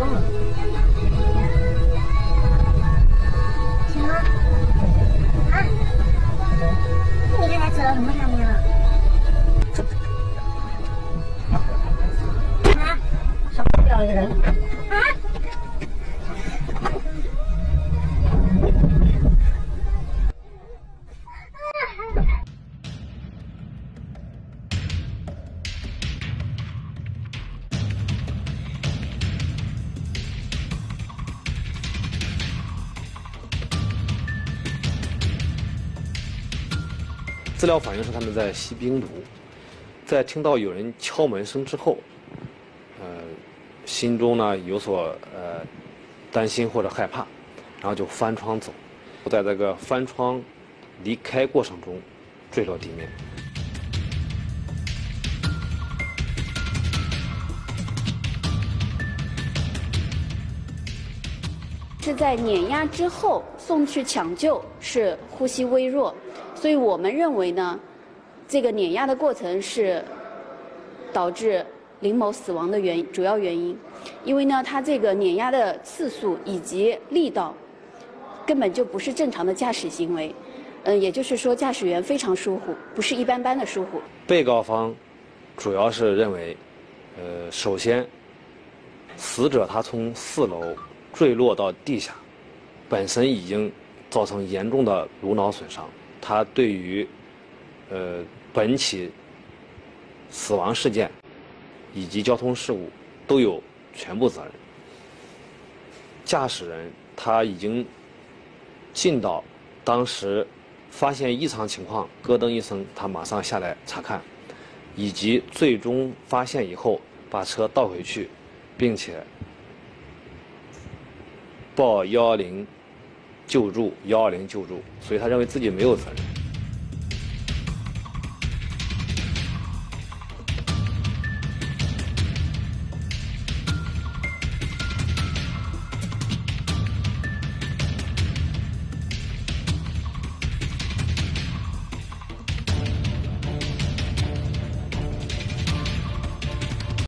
动了。行吗？啊？你刚才走到什么上面了？啊？上面掉一个人。资料反映是他们在吸冰毒，在听到有人敲门声之后，呃，心中呢有所呃担心或者害怕，然后就翻窗走，在这个翻窗离开过程中坠落地面。是在碾压之后送去抢救，是呼吸微弱，所以我们认为呢，这个碾压的过程是导致林某死亡的原主要原因，因为呢，他这个碾压的次数以及力道根本就不是正常的驾驶行为，嗯，也就是说驾驶员非常疏忽，不是一般般的疏忽。被告方主要是认为，呃，首先，死者他从四楼。坠落到地下，本身已经造成严重的颅脑损伤，他对于呃本起死亡事件以及交通事故都有全部责任。驾驶人他已经尽到当时发现异常情况，咯噔一声，他马上下来查看，以及最终发现以后把车倒回去，并且。报幺幺零救助，幺二零救助，所以他认为自己没有责任。